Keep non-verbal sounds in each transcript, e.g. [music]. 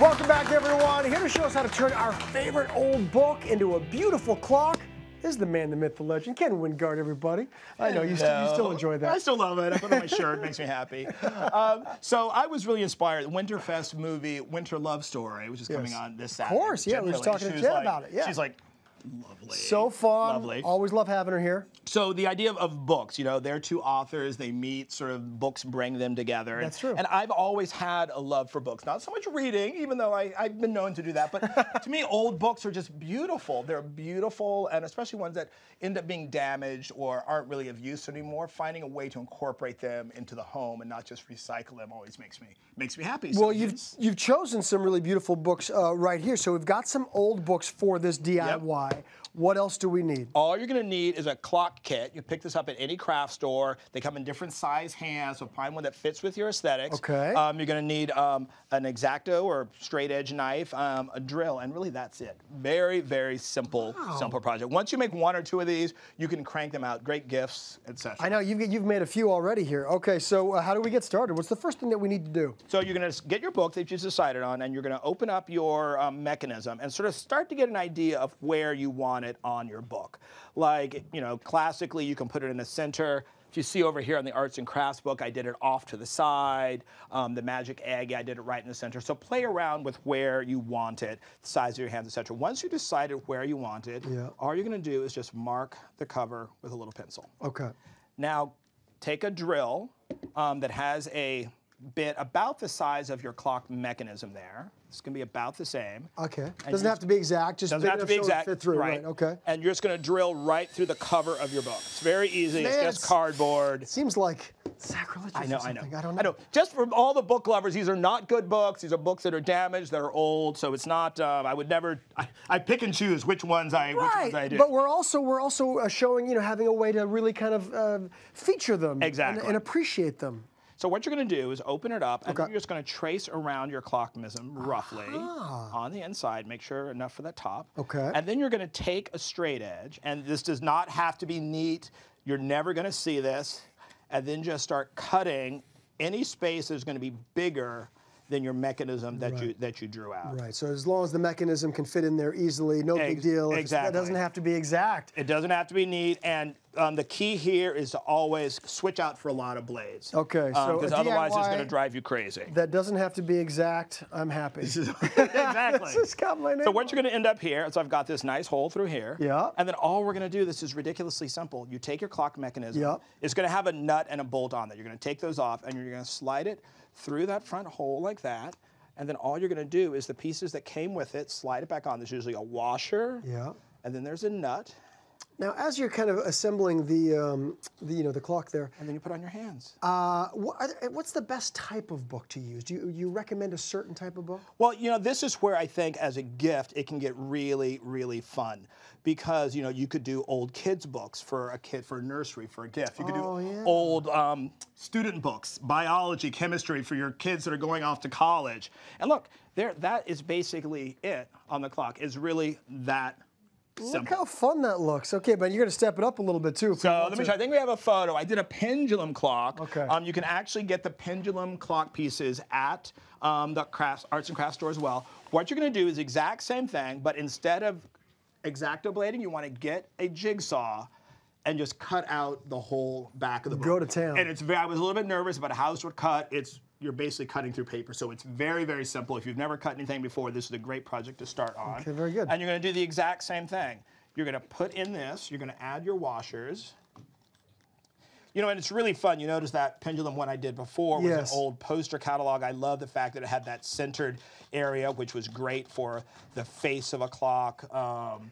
Welcome back, everyone. Here to show us how to turn our favorite old book into a beautiful clock is the man, the myth, the legend, Ken Wingard, everybody. I know you, still, you still enjoy that. I still love it. I put on my shirt, it makes me happy. Um, so I was really inspired. The Winterfest movie, Winter Love Story, which is coming on this Saturday. Of course, yeah, Jen we were talking to Jen like- about it, yeah. She's like, lovely. so fun. Lovely. Always love having her here. So the idea of, of books, you know, they're two authors, they meet, sort of books bring them together. And- That's true. And I've always had a love for books. Not so much reading, even though I, I've been known to do that, but [laughs] to me, old books are just beautiful. They're beautiful, and especially ones that end up being damaged or aren't really of use anymore. Finding a way to incorporate them into the home and not just recycle them always makes me makes me happy. So Well, you've it's- you've chosen some really beautiful books uh, right here. So we've got some old books for this DIY why what else do we need? All you're gonna need is a clock kit. You pick this up at any craft store. They come in different size hands, so find one that fits with your aesthetics. Okay. Um, you're gonna need um, an X-Acto or straight edge knife, um, a drill, and really that's it. Very, very simple, simple project. Once you make one or two of these, you can crank them out. Great gifts, etc. I know you've you've made a few already here. Okay, so uh, how do we get started? What's the first thing that we need to do? So you're going to get your book that you've decided on, and you're going to open up your um, mechanism and sort of start to get an idea of where you want it on your book. Like, you know, classically, you can put it in the center. If you see over here on the arts and crafts book, I did it off to the side. Um, the magic egg, I did it right in the center. So play around with where you want it, the size of your hands, etc. Once you decided where you want it, Yeah. all you're going to do is just mark the cover with a little pencil. Okay. Now, take a drill um, that has a bit about the size of your clock mechanism there. It's going to be about the same. Okay. And Doesn't have to be exact. Just Doesn't have to be exact. Fit through. Right. Okay. And you're just going to drill right through the cover of your book. It's very easy. Man, it's just it's- cardboard. Seems like sacrilegious I know, or I know. I don't know. I know. Just for all the book lovers, these are not good books. These are books that are damaged, that are old. So it's not. Um, I would never. I, I pick and choose which ones I which ones I Right, do. but we're also we're also uh, showing you know having a way to really kind of uh, feature them and- Exactly. and, appreciate them. So what you're going to do is open it up, and Okay. you're just going to trace around your clock mechanism roughly ah. on the inside. Make sure enough for the top. Okay. And then you're going to take a straight edge, and this does not have to be neat. You're never going to see this, and then just start cutting any space that's going to be bigger than your mechanism that you that you drew out. Right. So as long as the mechanism can fit in there easily, no big deal. It's- That doesn't have to be exact. It doesn't have to be neat, and um, the key here is to always switch out for a lot of blades. Okay, so Because a otherwise, it's going to drive you crazy. That doesn't have to be exact. I'm happy. [laughs] exactly. This has got my name. So what you're going to end up here is I've got this nice hole through here. Yeah. And then all we're going to do, this is ridiculously simple. You take your clock mechanism. Yeah. It's going to have a nut and a bolt on there. You're going to take those off and you're going to slide it through that front hole like that. And then all you're going to do is the pieces that came with it, slide it back on. There's usually a washer. Yeah. And then there's a nut. Now, as you're kind of assembling the, um, the you know, the clock there, And then you put on your hands. uh, what are there- what's the best type of book to use? Do you, you recommend a certain type of book? Well, you know, this is where I think as a gift it can get really, really fun. Because, you know, you could do old kids' books for a kid, for a nursery, for a gift. You could Oh, do yeah. old um, student books, biology, chemistry for your kids that are going off to college. And look, there, that is basically it on the clock. Is really that Look simple. how fun that looks. Okay, but you're going to step it up a little bit too. So let me to. show. I think we have a photo. I did a pendulum clock. Okay. Um, you can actually get the pendulum clock pieces at um, the crafts, arts and crafts store as well. What you're going to do is exact same thing, but instead of exacto blading, you want to get a jigsaw and just cut out the whole back of the book. Go to town. And it's very. I was a little bit nervous about how this would cut. It's you're basically cutting through paper, so it's very, very simple. If you've never cut anything before, this is a great project to start on. Okay, very good. And you're going to do the exact same thing. You're going to put in this. You're going to add your washers. You know, and it's really fun. You notice that pendulum one I did before was Yes. an old poster catalog. I love the fact that it had that centered area, which was great for the face of a clock. Um,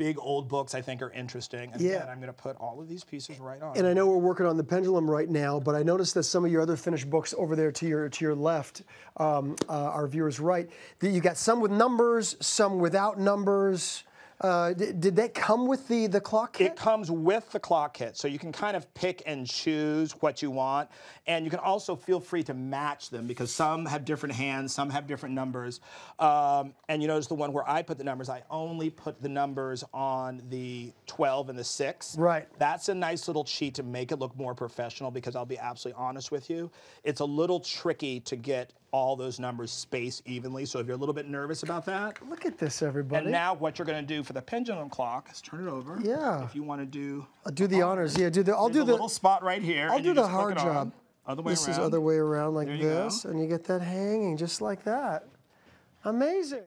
big old books, I think, are interesting. And Yeah. again, I'm going to put all of these pieces right on. And I know we're working on the pendulum right now, but I noticed that some of your other finished books over there to your to your left, um, uh, our viewers right, that you got some with numbers, some without numbers. Uh, did, did that come with the the clock kit? It comes with the clock kit, so you can kind of pick and choose what you want. And you can also feel free to match them because some have different hands, some have different numbers. Um, and you notice the one where I put the numbers, I only put the numbers on the 12 and the 6. Right. That's a nice little cheat to make it look more professional because I'll be absolutely honest with you. It's a little tricky to get all those numbers space evenly. So if you're a little bit nervous about that, Look at this, everybody. and now what you're going to do for the pendulum clock is turn it over. Yeah. If you want to do, I'll do the oh, honors. Yeah, do the. I'll do the. little spot right here. I'll do the hard job. Other way This around. is other way around like you go. this, and you get that hanging just like that. Amazing.